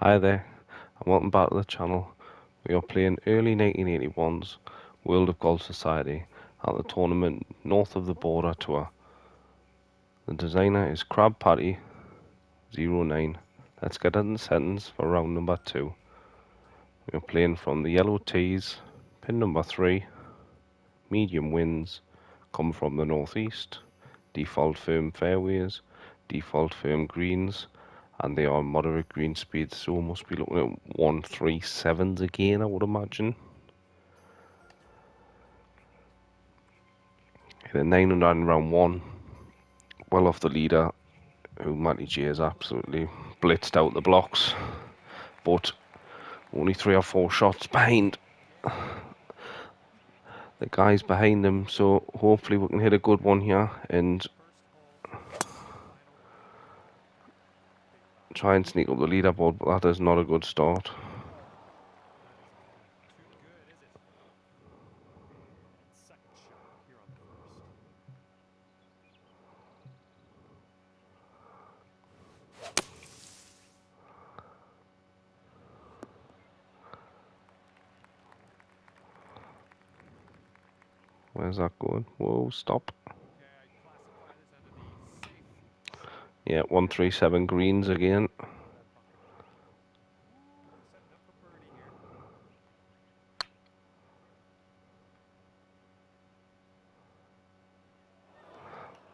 Hi there, and welcome back to the channel. We are playing early 1981's World of Golf Society at the tournament North of the Border Tour. The designer is Crab Patty 09. Let's get in the settings for round number two. We are playing from the yellow tees, pin number three, medium winds, come from the northeast, default firm fairways, default firm greens, and they are moderate green speeds, so must be looking at 137s again, I would imagine. Hit a 900 in round one, well off the leader, who Matty J has absolutely blitzed out the blocks, but only three or four shots behind the guys behind them, so hopefully we can hit a good one here and try and sneak up the leaderboard, but that is not a good start. Where's that going? Whoa, stop. Yeah, 137 greens again.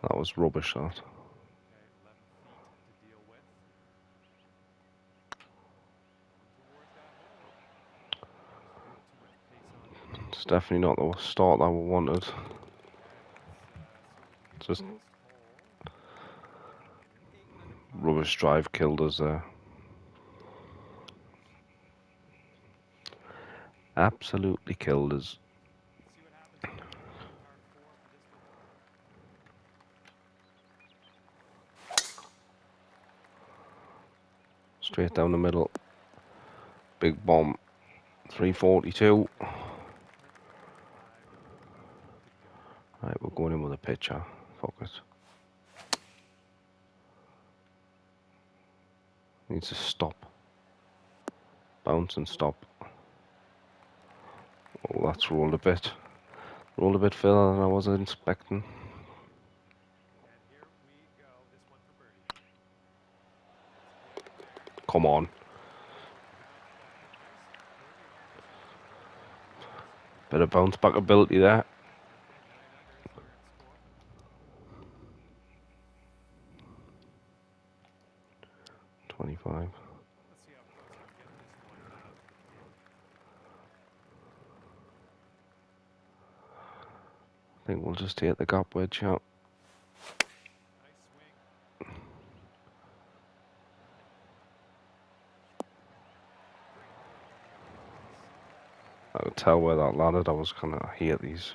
That was rubbish shot. It's definitely not the start that we wanted. Just rubbish drive killed us there. Absolutely killed us. Straight down the middle. Big bomb. 342. Right, we're going in with a pitcher. Focus. Needs to stop. Bounce and stop. Oh, that's rolled a bit. Rolled a bit further than I was expecting. Come on. Bit of bounce back ability there. Twenty-five. I think we'll just take the gap wedge out. I could tell where that landed. I was kind of hate these.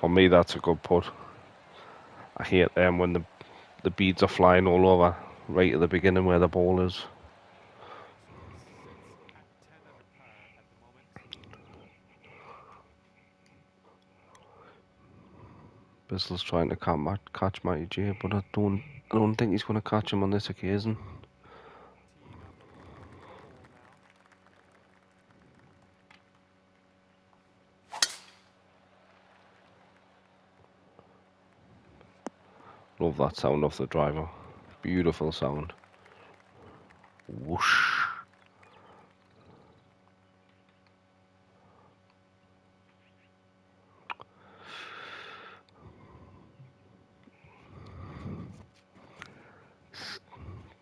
For me, that's a good putt. I hate them when the the beads are flying all over right at the beginning where the ball is. Bissell's trying to catch, Matty J, but I don't, I don't think he's going to catch him on this occasion. Love that sound off the driver. Beautiful sound. Whoosh.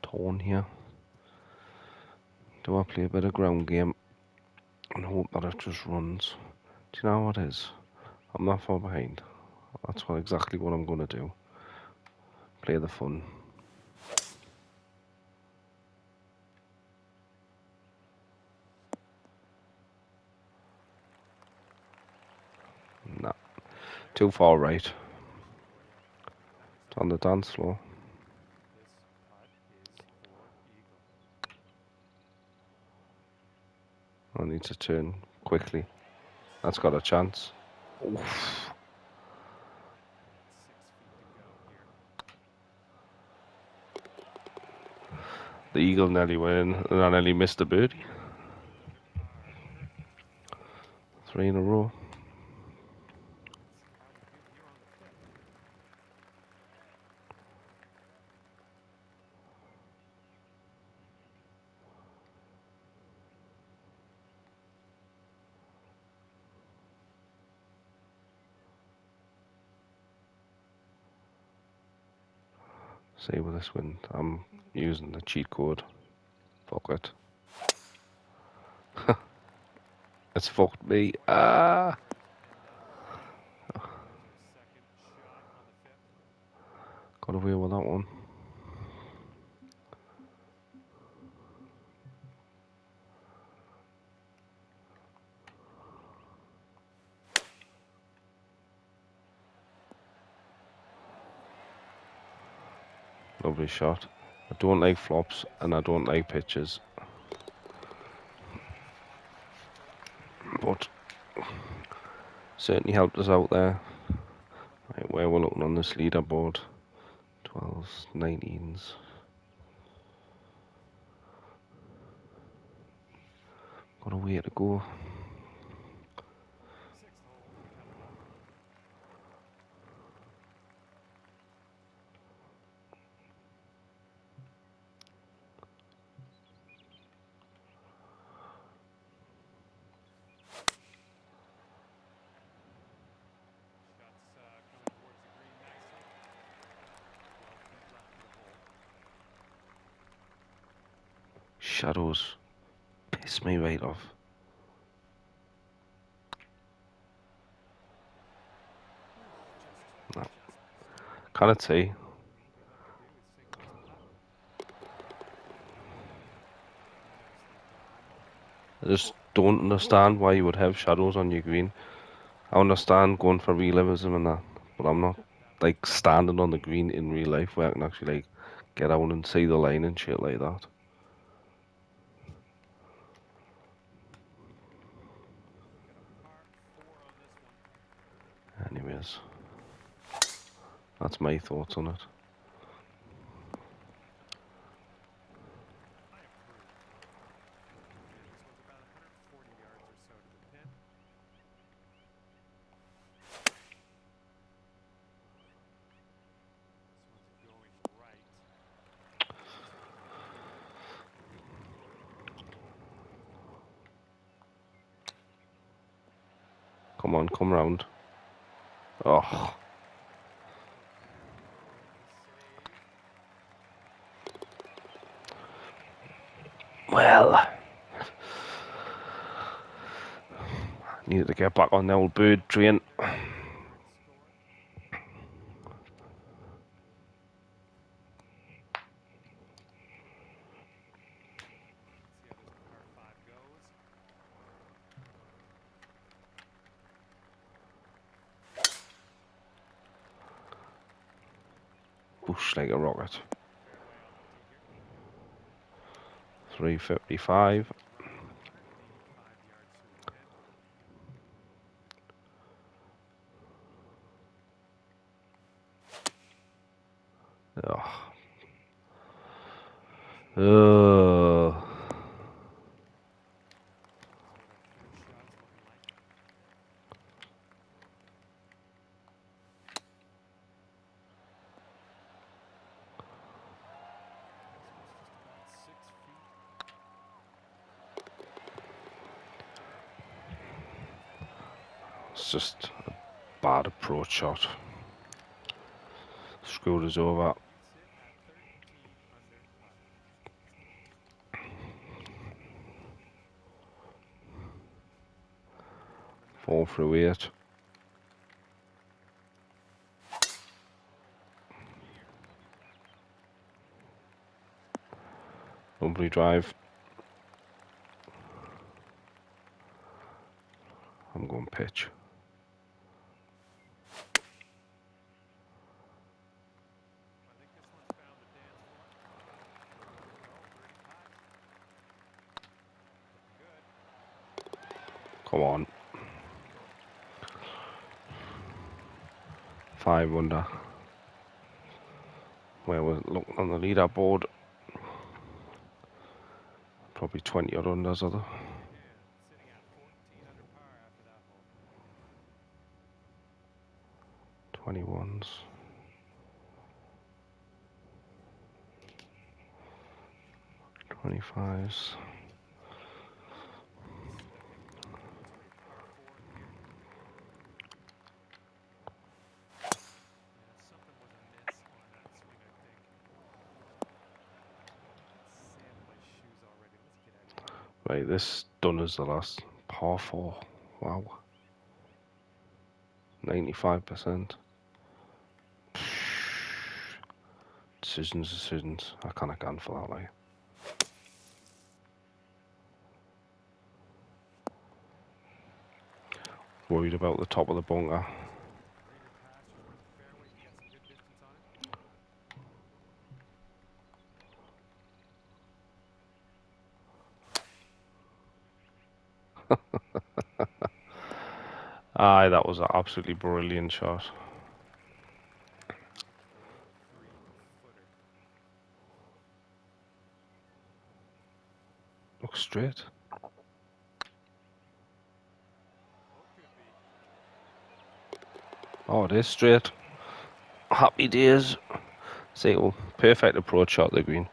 Torn here. Do I play a bit of ground game and hope that it just runs? Do you know what it is? I'm not far behind. That's what exactly what I'm going to do play the fun. No, too far right. It's on the dance floor. I need to turn quickly. That's got a chance. Oof. The eagle nearly went in, and I nearly missed a birdie. Three in a row. See with this one, I'm using the cheat code. Fuck it. it's fucked me. Ah! Got away with that one. Lovely shot. I don't like flops and I don't like pitches. But certainly helped us out there. Right, where we're looking on this leaderboard. 12s, 19s. Got a way to go. Shadows piss me right off. No. Can't see. I just don't understand why you would have shadows on your green. I understand going for realism and that, but I'm not like standing on the green in real life where I can actually like get out and see the line and shit like that. Anyways, that's my thoughts on it. Come on, come round. Oh. Well. Needed to get back on the old bird train. Rocket. 355. Ugh. Ugh. It's just a bad approach shot. Screwed us over. Four through eight. Lovely drive. I'm going pitch. Come on. Five under. Where we're looking on the leaderboard. Probably 20 or unders, are there? sitting at 14 under par after that hole. 21s. Twenty-fives. Yeah, something was amiss on that swing, I think. Sand my shoes already. Let's get out of here. Right, this done as the last par four. Wow. Ninety-five percent. Decisions, decisions. I can't account for that, like. Worried about the top of the bunker. Greener patch over the fairway. You got some good distance on it. Aye, that was an absolutely brilliant shot. Look straight. Oh, it is straight. Happy days. See, perfect approach shot the green.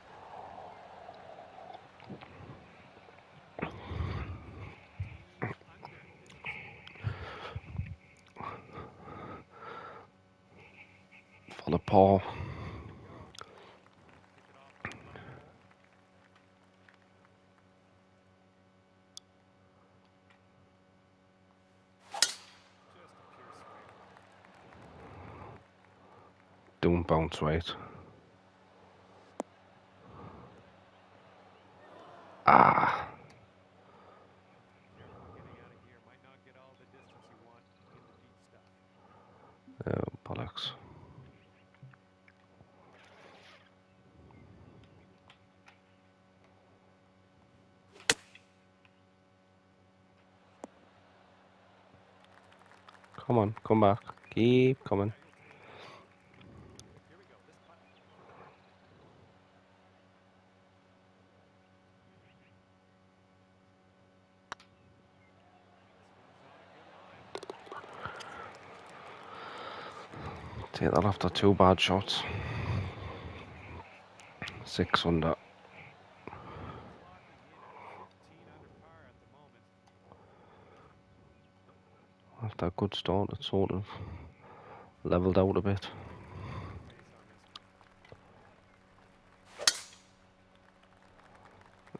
Just a pure. Don't bounce right. Ah, Careful getting out of here. Might not get all the distance you want in the deep stuff. oh, bollocks. Come on, come back. Keep coming. Take that after two bad shots. Six under. Clock is in at 15 under par at the moment. After a good start, it sort of leveled out a bit.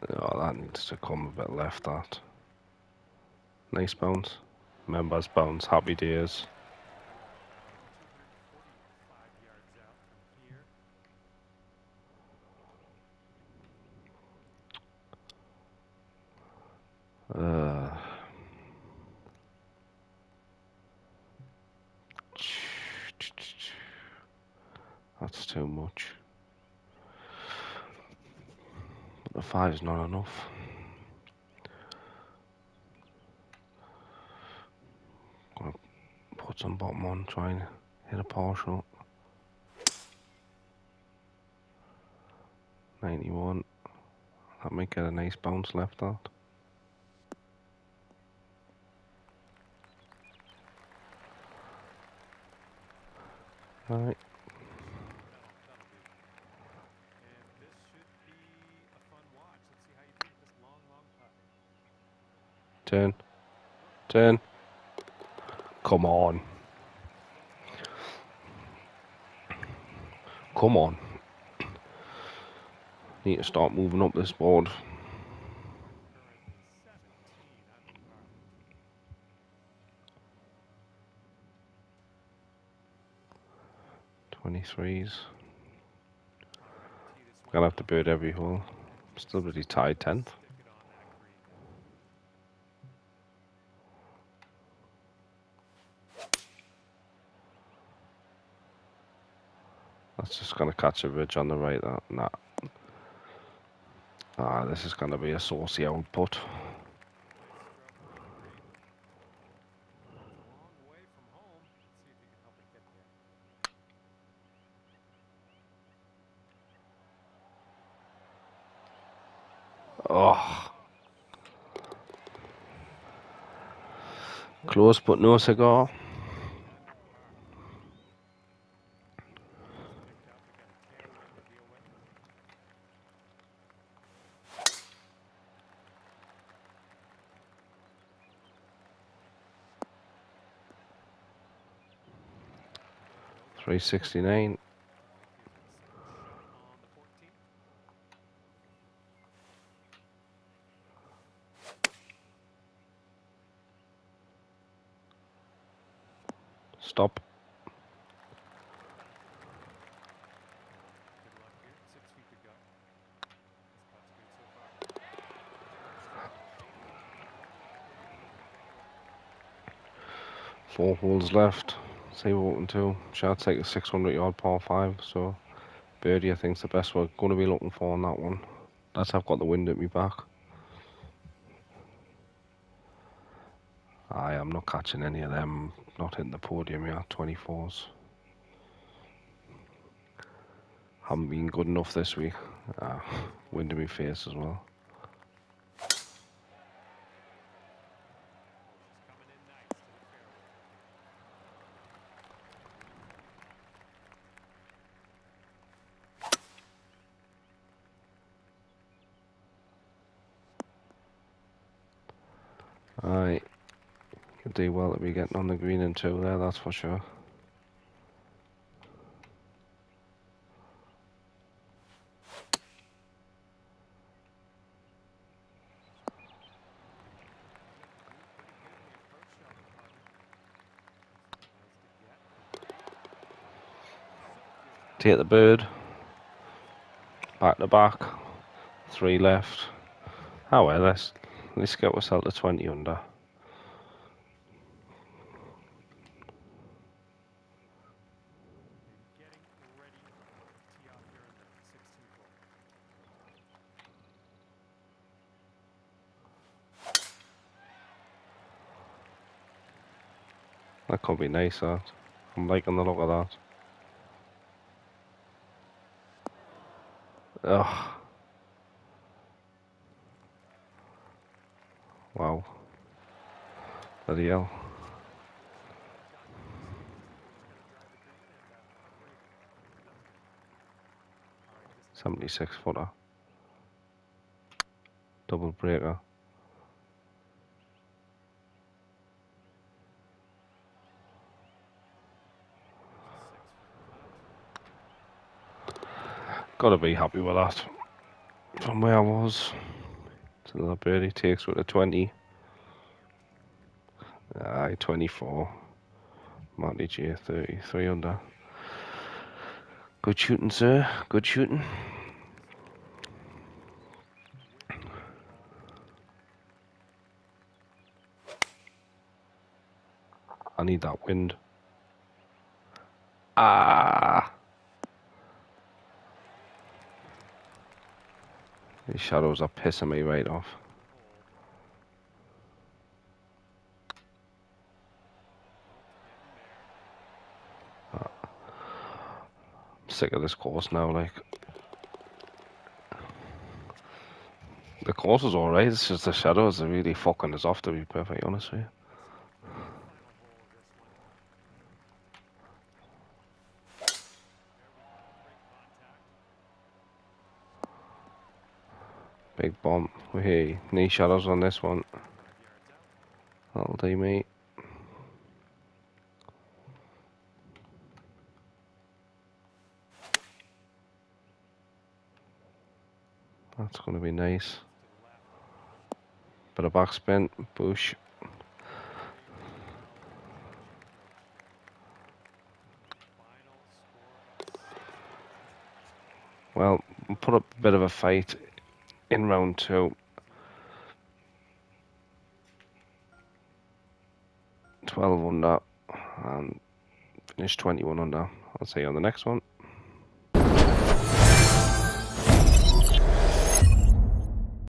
Oh, that needs to come a bit left, that. Nice bounce. Members bounce, happy days. 245 yards out from here. Uh, that's too much. But the five's not enough. Gonna put some bottom on, try and hit a par shot. 91. That might get a nice bounce left out. Alright. That'll, that'll do. And this should be a fun watch. Let's see how you do with this long, long putt. Turn. Turn. Come on. Come on. Need to start moving up this board. Currently 17 under 23s. Tee this Gonna have to bird every hole. Still pretty tied 10th. Stick it on that green. That's just gonna catch a ridge on the right. That nah. Ah, this is gonna be a saucy old putt. Oh. Close but no cigar. 369. Stop. Four holes left. See what we can take a 600 yard par 5, so birdie I think's the best we're going to be looking for on that one. That's I've got the wind at me back. I am not catching any of them, not hitting the podium yet, 24s. Haven't been good enough this week. Ah, wind in my face as well. She's coming in nice to the fairway. Aye. You'll do well to be getting on the green and two there, that's for sure. Take the bird. Back to back. Three left. Oh well, let's let's get ourselves to twenty under. And getting ready to tee off here in the 16th hole. That could be nice. That I'm liking the look of that. Ugh. Wow. Bloody hell. Seventy six footer. Double breaker. Gotta be happy with that. From where I was. It's another birdie takes with a 20. Aye, 24. Matty J 33 under. Good shooting, sir. Good shooting. I need that wind. Ah! These shadows are pissing me right off. I'm sick of this course now, like. The course is alright, it's just the shadows are really fucking us off, to be perfectly honest with you. Big bomb. Hey, knee shadows on this one. That'll do, mate. That's going to be nice. Bit of backspin. Well, we'll put up a bit of a fight in round two. 12 under and finish 21 under. I'll see you on the next one.